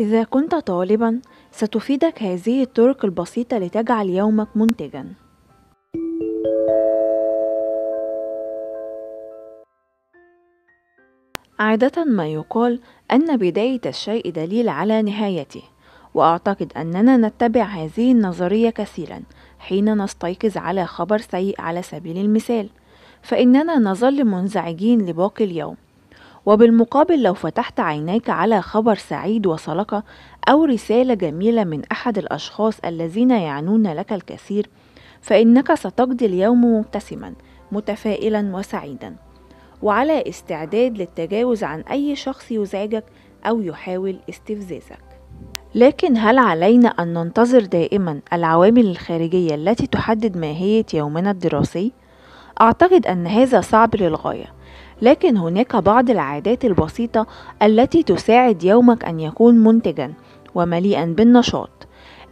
إذا كنت طالبًا، ستفيدك هذه الطرق البسيطة لتجعل يومك منتجًا. عادة ما يقال أن بداية الشيء دليل على نهايته، وأعتقد أننا نتبع هذه النظرية كثيرًا حين نستيقظ على خبر سيء على سبيل المثال، فإننا نظل منزعجين لباقي اليوم. وبالمقابل لو فتحت عينيك على خبر سعيد وصلك أو رسالة جميلة من أحد الأشخاص الذين يعنون لك الكثير فإنك ستقضي اليوم مبتسما متفائلا وسعيدا وعلى استعداد للتجاوز عن أي شخص يزعجك أو يحاول استفزازك لكن هل علينا أن ننتظر دائما العوامل الخارجية التي تحدد ماهية يومنا الدراسي؟ أعتقد أن هذا صعب للغاية لكن هناك بعض العادات البسيطة التي تساعد يومك أن يكون منتجا ومليئا بالنشاط.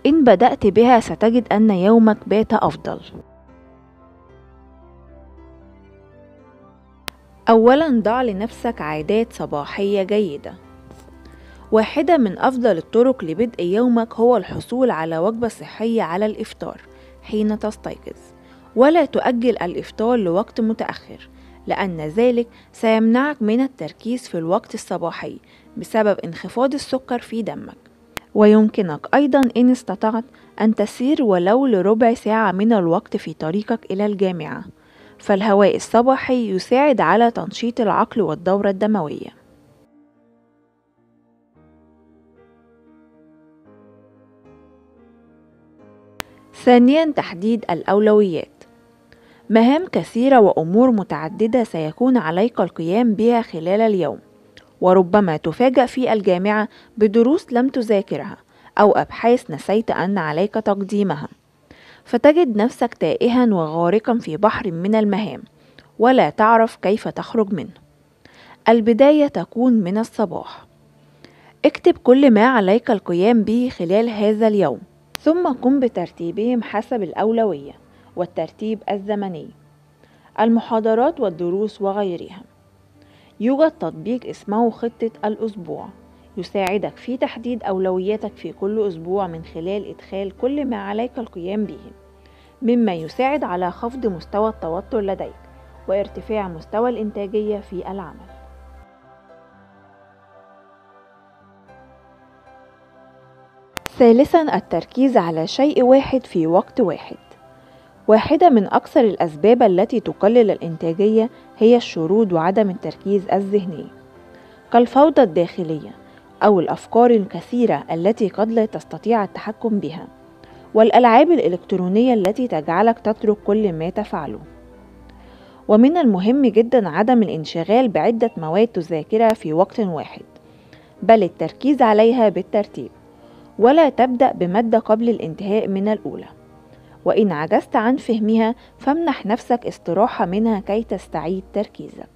إن بدأت بها ستجد أن يومك بات أفضل. أولا ضع لنفسك عادات صباحية جيدة. واحدة من أفضل الطرق لبدء يومك هو الحصول على وجبة صحية على الإفطار حين تستيقظ ولا تؤجل الإفطار لوقت متأخر. لأن ذلك سيمنعك من التركيز في الوقت الصباحي بسبب انخفاض السكر في دمك. ويمكنك أيضا إن استطعت أن تسير ولو لربع ساعة من الوقت في طريقك إلى الجامعة. فالهواء الصباحي يساعد على تنشيط العقل والدورة الدموية. ثانيا تحديد الأولويات. مهام كثيرة وأمور متعددة سيكون عليك القيام بها خلال اليوم وربما تفاجأ في الجامعة بدروس لم تذاكرها أو أبحاث نسيت أن عليك تقديمها. فتجد نفسك تائها وغارقا في بحر من المهام ولا تعرف كيف تخرج منه. البداية تكون من الصباح. اكتب كل ما عليك القيام به خلال هذا اليوم ثم قم بترتيبهم حسب الأولوية. والترتيب الزمني المحاضرات والدروس وغيرها. يوجد تطبيق اسمه خطة الأسبوع يساعدك في تحديد أولوياتك في كل أسبوع من خلال إدخال كل ما عليك القيام به. مما يساعد على خفض مستوى التوتر لديك وارتفاع مستوى الإنتاجية في العمل. ثالثا التركيز على شيء واحد في وقت واحد. واحدة من أكثر الأسباب التي تقلل الإنتاجية هي الشرود وعدم التركيز الذهني. كالفوضى الداخلية أو الأفكار الكثيرة التي قد لا تستطيع التحكم بها والألعاب الإلكترونية التي تجعلك تترك كل ما تفعله. ومن المهم جدا عدم الانشغال بعدة مواد تذاكرها في وقت واحد بل التركيز عليها بالترتيب ولا تبدأ بمادة قبل الانتهاء من الأولى. وإن عجزت عن فهمها فامنح نفسك استراحة منها كي تستعيد تركيزك.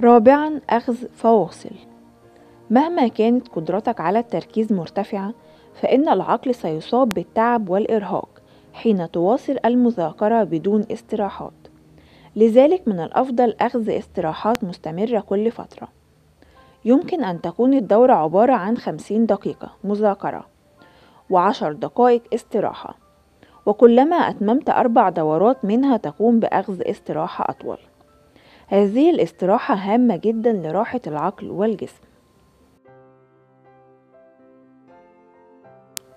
رابعا أخذ فواصل. مهما كانت قدرتك على التركيز مرتفعة فإن العقل سيصاب بالتعب والإرهاق حين تواصل المذاكرة بدون استراحات. لذلك من الأفضل أخذ استراحات مستمرة كل فترة. يمكن أن تكون الدورة عبارة عن خمسين دقيقة مذاكرة وعشر دقائق استراحة. وكلما أتممت أربع دورات منها تقوم بأخذ استراحة أطول. هذه الاستراحة هامة جدا لراحة العقل والجسم.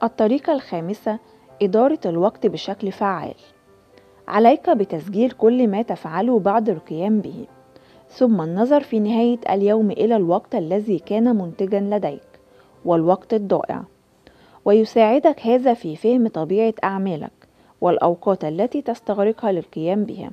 الطريقة الخامسة إدارة الوقت بشكل فعال. عليك بتسجيل كل ما تفعله بعد القيام به. ثم النظر في نهاية اليوم إلى الوقت الذي كان منتجا لديك والوقت الضائع. ويساعدك هذا في فهم طبيعة أعمالك والأوقات التي تستغرقها للقيام بها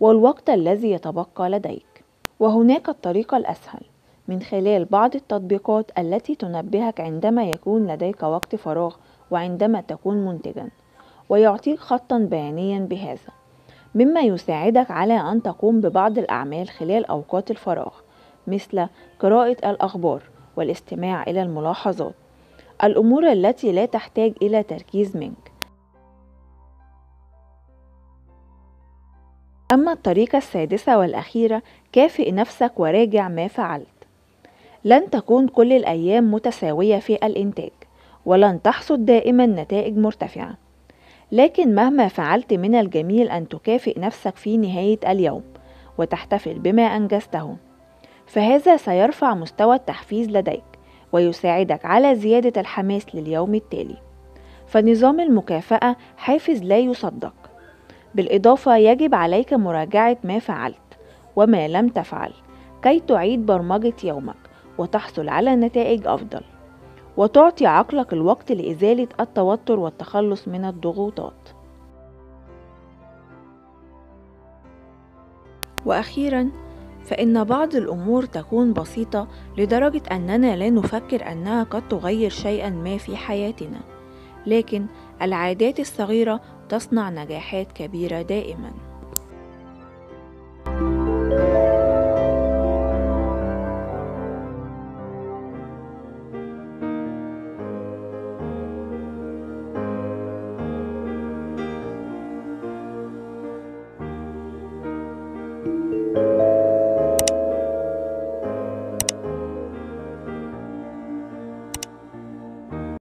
والوقت الذي يتبقى لديك. وهناك الطريقة الأسهل. من خلال بعض التطبيقات التي تنبهك عندما يكون لديك وقت فراغ وعندما تكون منتجا. ويعطيك خطا بيانيا بهذا. مما يساعدك على أن تقوم ببعض الأعمال خلال أوقات الفراغ مثل قراءة الأخبار والاستماع إلى الملاحظات. الأمور التي لا تحتاج إلى تركيز منك. أما الطريقة السادسة والأخيرة كافئ نفسك وراجع ما فعلت. لن تكون كل الأيام متساوية في الإنتاج ولن تحصد دائما نتائج مرتفعة. لكن مهما فعلت من الجميل أن تكافئ نفسك في نهاية اليوم وتحتفل بما أنجزته فهذا سيرفع مستوى التحفيز لديك ويساعدك على زيادة الحماس لليوم التالي. فنظام المكافأة حافز لا يصدق. بالإضافة يجب عليك مراجعة ما فعلت وما لم تفعل كي تعيد برمجة يومك وتحصل على نتائج أفضل. وتعطي عقلك الوقت لإزالة التوتر والتخلص من الضغوطات. وأخيرا فإن بعض الأمور تكون بسيطة لدرجة أننا لا نفكر أنها قد تغير شيئا ما في حياتنا لكن العادات الصغيرة تصنع نجاحات كبيرة دائما.